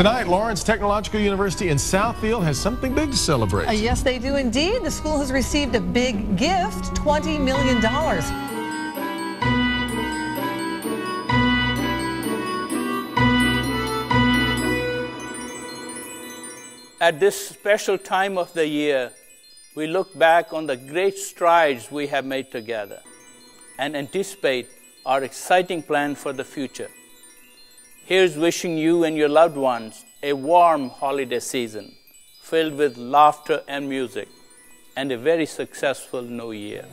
Tonight, Lawrence Technological University in Southfield has something big to celebrate. Uh, yes, they do indeed. The school has received a big gift $20 million. At this special time of the year, we look back on the great strides we have made together and anticipate our exciting plan for the future. Here's wishing you and your loved ones a warm holiday season filled with laughter and music and a very successful new year.